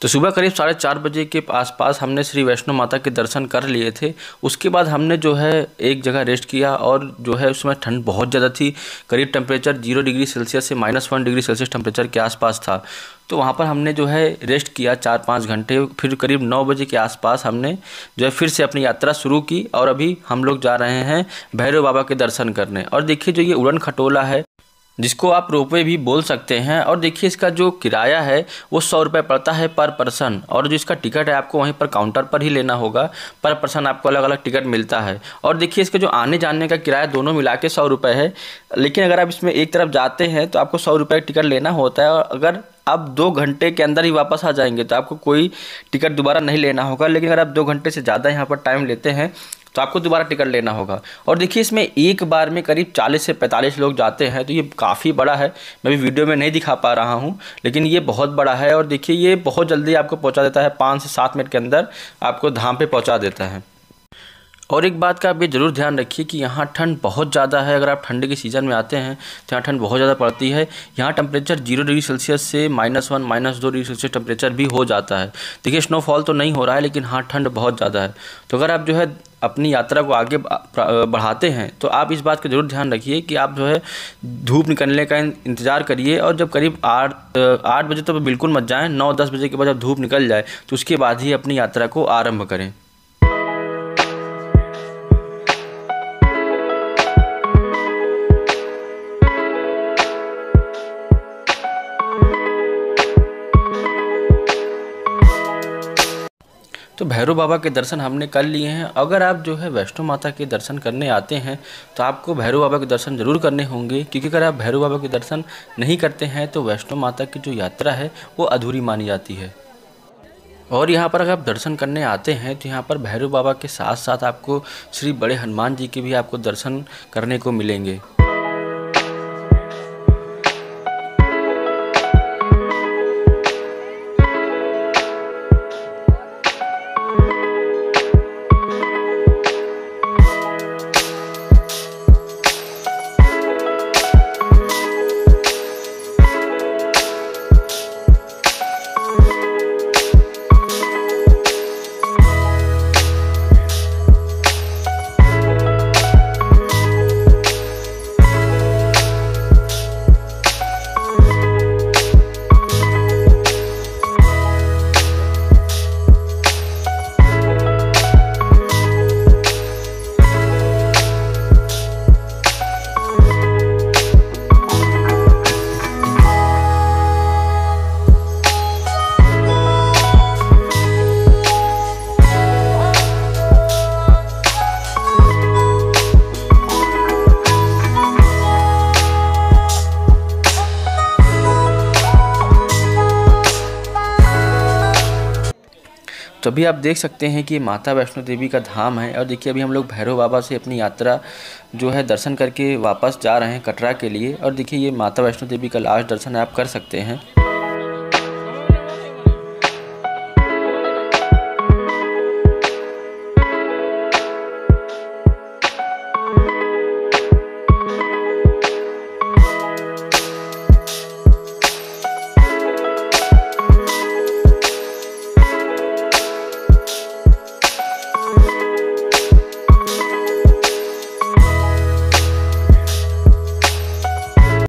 तो सुबह करीब साढ़े चार बजे के आसपास हमने श्री वैष्णो माता के दर्शन कर लिए थे। उसके बाद हमने जो है एक जगह रेस्ट किया और जो है उसमें ठंड बहुत ज़्यादा थी। करीब टेम्परेचर ज़ीरो डिग्री सेल्सियस से minus one degree Celsius temperature के आसपास था। तो वहाँ पर हमने जो है रेस्ट किया चार पाँच घंटे। फिर करीब नौ बजे के आसपास हमने जो है फिर से अपनी यात्रा शुरू की और अभी हम लोग जा रहे हैं भैरव बाबा के दर्शन करने। और देखिए जो ये उड़न खटोला है जिसको आप रोपवे भी बोल सकते हैं। और देखिए, इसका जो किराया है, वो सौ रुपये पड़ता है पर पर्सन। और जो इसका टिकट है, आपको वहीं पर काउंटर पर ही लेना होगा। पर पर्सन आपको अलग अलग टिकट मिलता है। और देखिए, इसका जो आने जाने का किराया दोनों मिला के सौ रुपये है। लेकिन अगर आप इसमें एक तरफ़ जाते हैं तो आपको सौ रुपये टिकट लेना होता है। और अगर आप दो घंटे के अंदर ही वापस आ जाएँगे तो आपको कोई टिकट दोबारा नहीं लेना होगा। लेकिन अगर आप दो घंटे से ज़्यादा यहाँ पर टाइम लेते हैं तो आपको दोबारा टिकट लेना होगा। और देखिए, इसमें एक बार में करीब 40 से 45 लोग जाते हैं तो ये काफ़ी बड़ा है। मैं भी वीडियो में नहीं दिखा पा रहा हूँ, लेकिन ये बहुत बड़ा है। और देखिए, ये बहुत जल्दी आपको पहुँचा देता है, पाँच से सात मिनट के अंदर आपको धाम पर पहुँचा देता है। और एक बात का आप ये ज़रूर ध्यान रखिए कि यहाँ ठंड बहुत ज़्यादा है। अगर आप ठंड के सीज़न में आते हैं तो यहाँ ठंड बहुत ज़्यादा पड़ती है। यहाँ टेम्परेचर ज़ीरो डिग्री सेल्सियस से माइनस वन माइनस दो डिग्री सेल्सियस टेम्परेचर भी हो जाता है। देखिए स्नोफॉल तो नहीं हो रहा है, लेकिन हाँ ठंड बहुत ज़्यादा है। तो अगर आप जो है अपनी यात्रा को आगे बढ़ाते हैं तो आप इस बात का ज़रूर ध्यान रखिए कि आप जो है धूप निकलने का इंतज़ार करिए और जब करीब आठ आठ बजे तो बिल्कुल मत जाएँ। नौ, दस बजे के बाद जब धूप निकल जाए तो उसके बाद ही अपनी यात्रा को आरंभ करें। तो भैरव बाबा के दर्शन हमने कर लिए हैं। अगर आप जो है वैष्णो माता के दर्शन करने आते हैं तो आपको भैरव बाबा के दर्शन ज़रूर करने होंगे। क्योंकि अगर आप भैरव बाबा के दर्शन नहीं करते हैं तो वैष्णो माता की जो यात्रा है, वो अधूरी मानी जाती है। और यहाँ पर अगर आप दर्शन करने आते हैं तो यहाँ पर भैरव बाबा के साथ साथ आपको श्री बड़े हनुमान जी के भी आपको दर्शन करने को मिलेंगे। तो अभी आप देख सकते हैं कि माता वैष्णो देवी का धाम है और देखिए, अभी हम लोग भैरव बाबा से अपनी यात्रा जो है दर्शन करके वापस जा रहे हैं कटरा के लिए। और देखिए, ये माता वैष्णो देवी का लास्ट दर्शन आप कर सकते हैं।